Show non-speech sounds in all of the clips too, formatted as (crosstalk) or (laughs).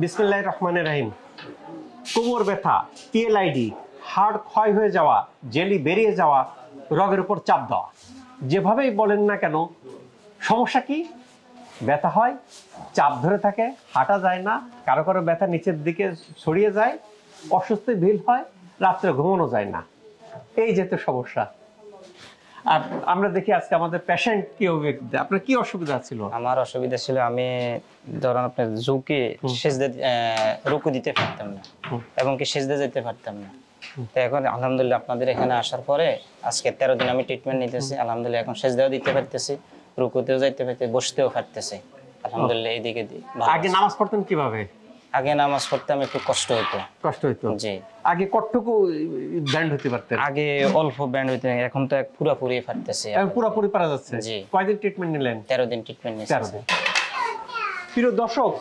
বিসমুল্লাহ রহমান রাহিম। কোমর ব্যথা পিএলআইডি হাড় ক্ষয় হয়ে যাওয়া, জেলি বেরিয়ে যাওয়া, রগের উপর চাপ দেওয়া। যেভাবেই বলেন না কেন, সমস্যা কি? ব্যথা হয়, চাপ ধরে থাকে, হাঁটা যায় না, কারও কারও ব্যথা নিচের দিকে ছড়িয়ে যায় অসুস্থ ভিল হয়, রাত্রে ঘুমানো যায় না। এই যেতে সমস্যা। আর আমরা দেখি আজকে আমাদের পেশেন্ট কি অভিজ্ঞতা? আপনার কি অসুবিধা ছিল? আমার অসুবিধা ছিল আমি ধরেন আপনার ঝুঁকে সেজদে রুকু দিতে পারতাম না। এবং কি সেজদে যেতে পারতাম না। তো এখন আলহামদুলিল্লাহ আপনাদের এখানে আসার পরে আজকে তেরো দিন আমি ট্রিটমেন্ট নিতেছি। আলহামদুলিল্লাহ এখন সেজদাও দিতে পারতেছি রুকুতেও যাইতে পারতেছি বসতেও পারতেছি। আলহামদুলিল্লাহ এইদিকে আগে নামাজ পড়তেন কীভাবে? আগে নামাজ পড়তাম একটু কষ্ট হতো কষ্ট হইতো? জি। আগে কতটুকু ব্যান্ড হতে পারতেন? আগে অল্প ব্যান্ড হইতে এখন তো এক পুরাপুরি পারতেছি এখন পুরোপুরি পারা যাচ্ছে? জি। কয়দিন ট্রিটমেন্ট নিলেন? তেরো দিন ট্রিটমেন্ট নিয়েছি। তেরো দিন। প্রিয় দর্শক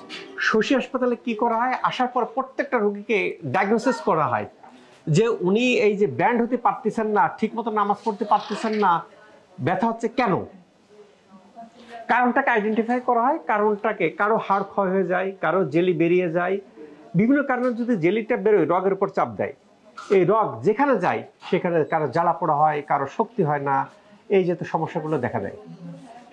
শশী হাসপাতালে কি করা হয়? আসার পর প্রত্যেকটা রোগীকে ডায়াগনোসিস করা হয়। যে উনি এই যে ব্যান্ড হতে পারতেছেন না ঠিকমতো নামাজ পড়তে পারতেছেন না ব্যথা হচ্ছে কেন? কারণটাকে আইডেন্টিফাই করা হয় কারণটাকে কারও হাড় ক্ষয় হয়ে যায় কারও জেলি বেরিয়ে যায়। বিভিন্ন কারণে যদি জেলিটা বেরোয় রগের উপর চাপ দেয়। এই রগ যেখানে যায় সেখানে কারও জ্বালা পোড়া হয় কারও শক্তি হয় না এই যে তো সমস্যাগুলো দেখা দেয়।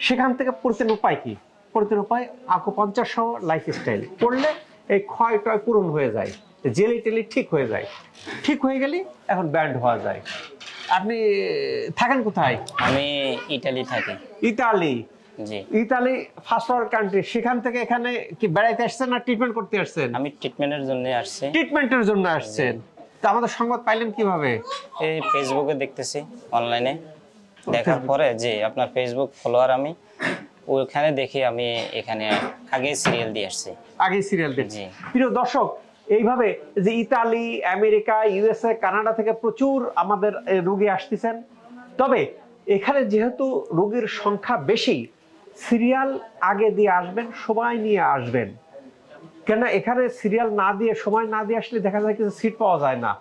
সেখান থেকে পরিত্রাণ উপায় কি? পরিত্রাণ উপায় আকু পঞ্চাশ সহ লাইফস্টাইল করলে এই ক্ষয় টয় পূরণ হয়ে যায় জেলি টেলি ঠিক হয়ে যায়। ঠিক হয়ে গেলে এখন ব্যান্ড হওয়া যায়। আপনি থাকেন কোথায়? আমি ইটালি থাকি। ইতালি। জি ইতালি ফার্স্ট ওয়ার্ল্ড কান্ট্রি সেখান থেকে এখানে কি বেড়াইতে আসছেন না ট্রিটমেন্ট করতে আসছেন? আমি ট্রিটমেন্টের জন্য আসছি। ট্রিটমেন্টের জন্য আসছেন। তা আমাদের সংবাদ পাইলেন কীভাবে? এই ফেসবুকে দেখতেছি অনলাইনে দেখার পরে যে আপনার ফেসবুক ফলোয়ার আমি। ওখানে দেখে আমি এখানে আগে সিরিয়াল দিয়ে আসছি। আগে সিরিয়াল দেখছি জি। প্রিয় দর্শক এইভাবে যে ইতালি আমেরিকা ইউএসএ কানাডা থেকে প্রচুর আমাদের রোগী আসতেছেন। তবে এখানে যেহেতু রোগীর সংখ্যা বেশি সিরিয়াল আগে দিয়ে আসবেন সময় নিয়ে আসবেন। কেন এখানে সিরিয়াল না দিয়ে সময় না দিয়ে আসলে দেখা যায় কিছু সিট পাওয়া যায় না।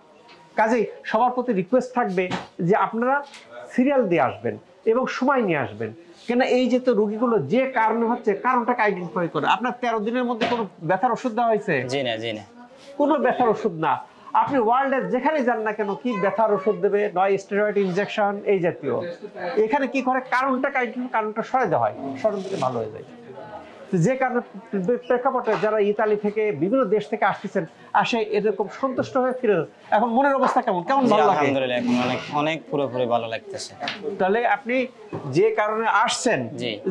কাজেই সবার প্রতি রিকোয়েস্ট থাকবে যে আপনারা সিরিয়াল দিয়ে আসবেন এবং সময় নিয়ে আসবেন। কেন এই যে তো রোগীগুলো যে কারণে হচ্ছে কারণটাকে আইডেন্টিফাই করে। আপনার তেরো দিনের মধ্যে কোনো ব্যথার ওষুধ দেওয়া হয়েছে? জি না জি না। কোনো ব্যথার ওষুধ না। আপনি ওয়ার্ল্ডের যেখানে যান না কেন কি ব্যথার ওষুধ দেবে নয় স্টেরয়েড ইনজেকশন এই জাতীয়। এখানে কি করে? আইডেন্টিফাই কারণটা সরাই দেওয়া হয় সরণ থেকে ভালো হয়ে যায়। যে কারণে প্রেক্ষাপটে যারা ইতালি থেকে বিভিন্ন দেশ থেকে আসতেছেন আসে এরকম সন্তুষ্ট হয়ে ফিরে। এখন মনের অবস্থা কেমন? কেমন ভালো লাগে? আলহামদুলিল্লাহ অনেক অনেক পুরোপুরি ভালো লাগতেছে। তাহলে আপনি যে কারণে আসছেন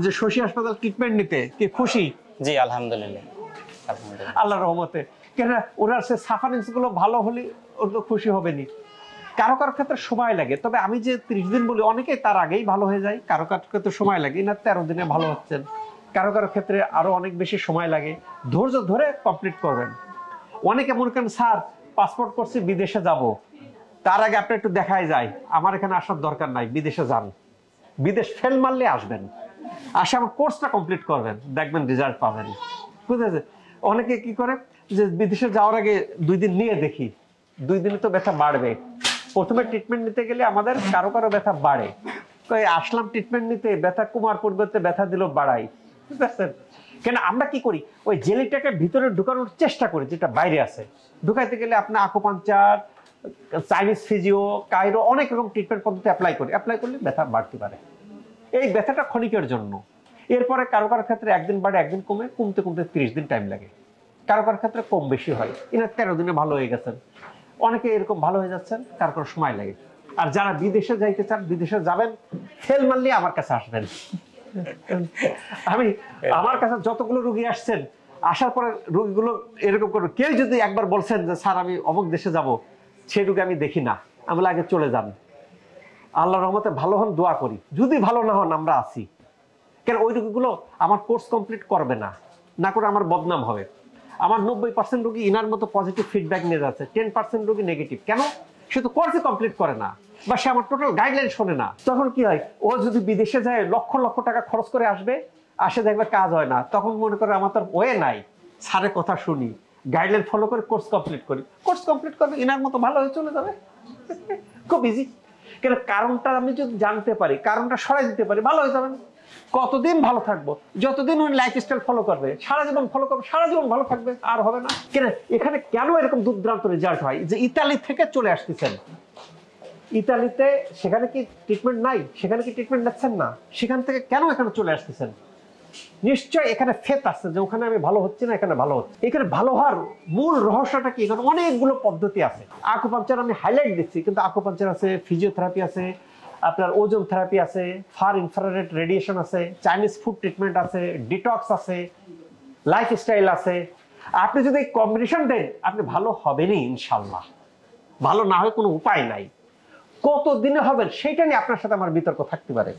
যে শশী হাসপাতাল ট্রিটমেন্ট নিতে কি খুশি? জি আলহামদুলিল্লাহ। আলহামদুলিল্লাহ। আল্লাহ রহমতে। কেন ওনার সে সাফারেন্সগুলো ভালো হলে ওর তো খুশি হবেনি কারও কারও ক্ষেত্রে সময় লাগে, তবে আমি যে ত্রিশ দিন বলি, অনেকেই তার আগেই ভালো হয়ে যায়, কারও কারও ক্ষেত্রে সময় লাগে, না তেরো দিনে ভালো হচ্ছেন। কারও কারও ক্ষেত্রে আরও অনেক বেশি সময় লাগে, ধৈর্য ধরে কমপ্লিট করবেন। অনেকে মনে করেন, স্যার পাসপোর্ট করছি, বিদেশে যাব। তার আগে আপনি একটু দেখাই যায়, আমার এখানে আসার দরকার নাই, বিদেশে যান। বিদেশ ফেল মারলে আসবেন। আসে আমার কোর্সটা কমপ্লিট করবেন, দেখবেন রেজাল্ট পাবেন। বুঝেছে অনেকে কি করে যে বিদেশে যাওয়ার আগে দুই দিন নিয়ে দেখি। দুই দিনে তো ব্যথা বাড়বে। প্রথমে ট্রিটমেন্ট নিতে গেলে আমাদের কারও কারও ব্যথা বাড়ে। আসলাম ট্রিটমেন্ট নিতে, ব্যথা কুমার পরিবর্তে ব্যথা দিল, বাড়াই। বুঝতে পারছেন কেন, আমরা কি করি? ওই জেলিটাকে ভিতরে ঢুকানোর চেষ্টা করি, যেটা বাইরে আছে। ঢুকাইতে গেলে আপনার আকোপাঞ্চার, চাইনিজ ফিজিও, কাইরো অনেক রকম ট্রিটমেন্ট পদ্ধতি অ্যাপ্লাই করি। অ্যাপ্লাই করলে ব্যথা বাড়তে পারে। এই ব্যথাটা ক্ষণিকের জন্য। এরপরে কারও কারও ক্ষেত্রে একদিন বাড়ে, একদিন কমে, কমতে কমতে তিরিশ দিন টাইম লাগে। কারও কারও ক্ষেত্রে কম বেশি হয়। এনার তেরো দিনে ভালো হয়ে গেছেন। অনেকে এরকম ভালো হয়ে যাচ্ছেন কারও কারও সময় লাগে। আর যারা বিদেশে যাইতে চান, বিদেশে যাবেন, ফেল মারলে আমার কাছে আসবেন। আমি, আমার কাছে যতগুলো রুগী আসছেন, আসার পরে রুগীগুলো এরকম করে, কেউ যদি একবার বলছেন যে, স্যার, আমি অমুক দেশে যাব সেই রুগী আমি দেখি না। আমি আগে চলে যান। আল্লাহ রহমতে ভালো হন, দোয়া করি। যদি ভালো না হন, আমরা আছি। কেন, ওই রুগীগুলো আমার কোর্স কমপ্লিট করবে না। না করে আমার বদনাম হবে। আমার নব্বই পার্সেন্ট রোগী ইনার মতো পজিটিভ ফিডব্যাক নিয়ে যাচ্ছে টেন পার্সেন্ট রোগী নেগেটিভ কেন? সে তো কোর্সই কমপ্লিট করে না, বা সে আমার টোটাল গাইডলাইন শোনে না। তখন কি হয়? ও যদি বিদেশে যায়, লক্ষ লক্ষ টাকা খরচ করে আসবে আসে দেখবে কাজ হয় না। তখন মনে করে আমার তো ওয়ে নাই। স্যারের কথা শুনি গাইডলাইন ফলো করে কোর্স কমপ্লিট করি। কোর্স কমপ্লিট করবে ইনার মতো ভালো হয়ে চলে যাবে। (laughs) খুব ইজি কেন কারণটা আমি যদি জানতে পারি, কারণটা সরাই দিতে পারি, ভালো হয়ে যাবে। কতদিন ভালো থাকব? যতদিন উনি লাইফস্টাইল ফলো করবে, সারা জীবন ফলো করবে, সারা জীবন ভালো থাকবে, আর হবে না। কেন এখানে কেন এরকম দুর্দান্ত রেজাল্ট হয়? যে ইতালি থেকে চলে আসতেছেন। ইতালিতে সেখানে কি ট্রিটমেন্ট নাই? সেখানে কি ট্রিটমেন্ট নিচ্ছেন না? সেখান থেকে কেন এখানে চলে আসতেছেন? নিশ্চয় এখানে ফেত আছে, যে ওখানে আমি ভালো হচ্ছে না, এখানে ভালো হচ্ছে এখানে ভালো হওয়ার মূল রহস্যটা কি? এখানে অনেকগুলো পদ্ধতি আছে। আকুপাঞ্চার আমি হাইলাইট দিচ্ছি, কিন্তু আকুপাঞ্চার আছে ফিজিওথেরাপি আছে, আপনার ওজন থেরাপি আছে ফার ইনফ্রারেড রেডিয়েশন আছে চাইনিজ ফুড ট্রিটমেন্ট আছে ডিটক্স আছে লাইফস্টাইল আছে। আপনি যদি কম্বিনেশন দেন, আপনি ভালো হবেনই ইনশাল্লাহ ভালো না হয় কোনো উপায় নাই। কত দিনে হবেন সেটা নিয়ে আপনার সাথে আমার বিতর্ক থাকতে পারে।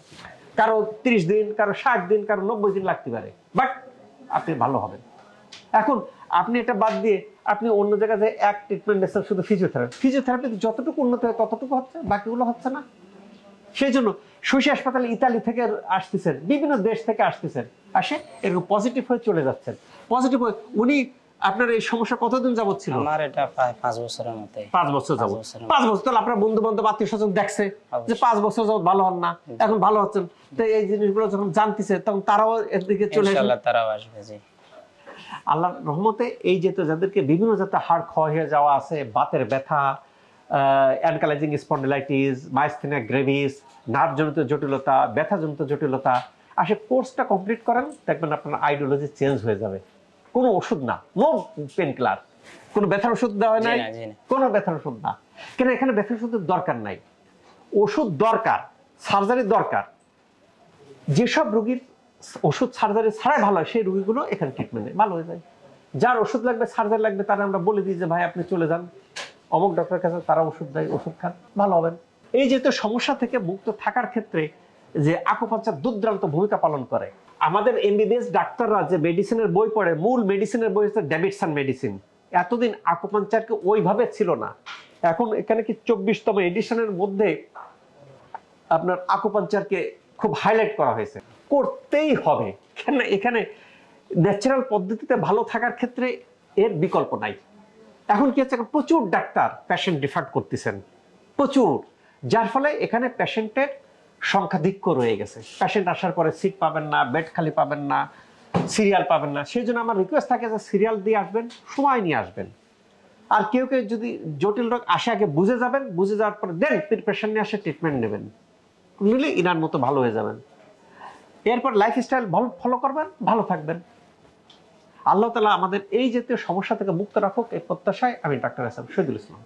কারও তিরিশ দিন, কারও ষাট দিন, কারও নব্বই দিন লাগতে পারে। বাট আপনি ভালো হবেন। এখন আপনি এটা বাদ দিয়ে আপনি অন্য জায়গায় যে এক ট্রিটমেন্ট নিচ্ছেন শুধু ফিজিওথেরাপি ফিজিওথেরাপি যতটুকু উন্নত হয় ততটুকু হচ্ছে, বাকিগুলো হচ্ছে না। সেই জন্য শশী হাসপাতালে ইতালি থেকে আসতেছেন, বিভিন্ন দেশ থেকে আসতেছেন। আসে এরকম পজিটিভ হয়ে চলে যাচ্ছেন। পজিটিভ হয়ে উনি আপনার এই সমস্যা কতদিন যাবত ছিল? আমার এটা প্রায় পাঁচ বছরের মতোই। পাঁচ বছর যাবত বছরের পাঁচ বছর তাহলে আপনার বন্ধু বান্ধব আত্মীয় স্বজন দেখছে যে পাঁচ বছর যাবত ভালো হন না এখন ভালো হচ্ছেন তো এই জিনিসগুলো যখন জানতেছে তখন তারাও এর দিকে চলে আসে ইনশাআল্লাহ তারাও আসবে জি। আল্লাহ রহমতে এই যে তো যাদেরকে বিভিন্ন জাতের হাড় ক্ষয় হয়ে যাওয়া আছে বাতের ব্যথা অ্যানকালাইজিং স্পন্ডিলাইটিস মাইস্থেনিয়া গ্রেভিস নার্ভজনিত জটিলতা ব্যথাজনিত জটিলতা আসে কোর্সটা কমপ্লিট করেন দেখবেন আপনার আইডিওলজি চেঞ্জ হয়ে যাবে। কোনো ওষুধ না। নো পেন কিলার কোনো ব্যথার ওষুধ দেওয়া হয় নাই। কোনো ব্যথার ওষুধ না। কেন এখানে ব্যথার ওষুধের দরকার নাই? ওষুধ দরকার সার্জারি দরকার। যেসব রোগীর ওষুধ সার্জারি ছাড়াই ভালো হয় সেই রোগীগুলো এখানে ট্রিটমেন্টে ভালো হয়ে যায়। যার ওষুধ লাগবে সার্জারি লাগবে তারা আমরা বলে দিই যে ভাই আপনি চলে যান। অমুক ডক্টরের কাছে তারা ওষুধ দেয় ওষুধ খান। ভালো হবেন। এই যেহেতু সমস্যা থেকে মুক্ত থাকার ক্ষেত্রে যে আকুপাঞ্চার দুর্দান্ত ভূমিকা পালন করে আমাদের এমবিবিএস ডাক্তাররা যে মেডিসিনের বই পড়ে, মূল মেডিসিনের বই হচ্ছে ডেভিডসন মেডিসিন এতদিন আকুপাঞ্চারকে ওইভাবে ছিল না। এখন এখানে কি চব্বিশতম এডিশনের মধ্যে আপনার আকুপাঞ্চারকে খুব হাইলাইট করা হয়েছে। করতেই হবে। কেন এখানে ন্যাচারাল পদ্ধতিতে ভালো থাকার ক্ষেত্রে এর বিকল্প নাই। এখন কি হচ্ছে? প্রচুর ডাক্তার পেশেন্ট ডিফার্ট করতেছেন। প্রচুর। যার ফলে এখানে পেশেন্টের সংখ্যাধিক্য রয়ে গেছে। পেশেন্ট আসার পরে সিট পাবেন না বেড খালি পাবেন না সিরিয়াল পাবেন না। সেই জন্য আমার রিকোয়েস্ট থাকে যে সিরিয়াল দিয়ে আসবেন, সময় নিয়ে আসবেন। আর কেউ কেউ যদি জটিল রোগ আসে আগে বুঝে যাবেন, বুঝে যাওয়ার পরে দেন প্রিপারেশন নিয়ে আসে ট্রিটমেন্ট নেবেন। নিলে ইনার মতো ভালো হয়ে যাবেন। এরপর লাইফস্টাইল ভালো ফলো করবেন, ভালো থাকবেন। আল্লাহ তালা আমাদের এই জাতীয় সমস্যা থেকে মুক্ত রাখুক, এই প্রত্যাশায় আমি ডাক্তার হাসান শহীদুল ইসলাম।